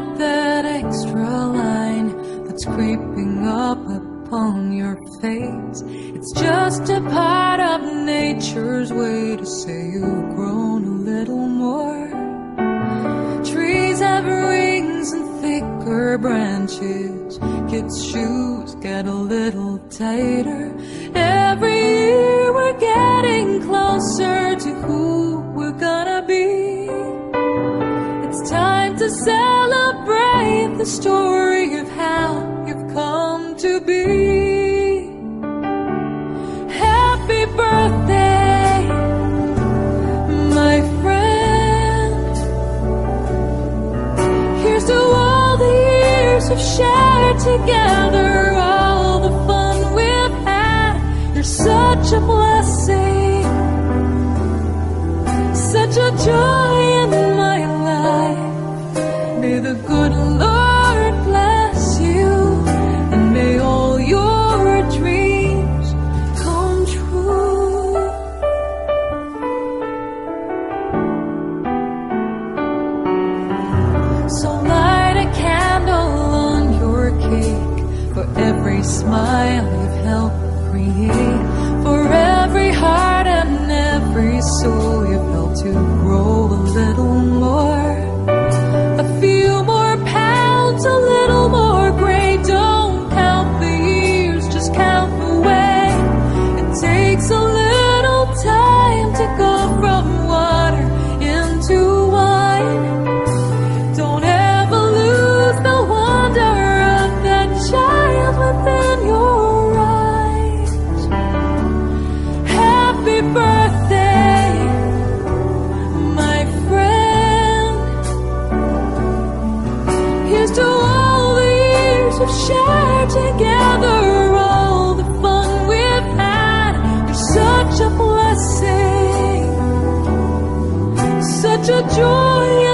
About that extra line that's creeping up upon your face. It's just a part of nature's way to say you've grown a little more. Trees have rings and thicker branches. Kids' shoes get a little tighter. Every year we're getting closer to who we're gonna be. It's time to celebrate the story of how you've come to be. Happy birthday, my friend. Here's to all the years we've shared together, all the fun we've had. You're such a blessing, such a joy smile you've helped create, shared together, all the fun we've had. You're such a blessing, such a joy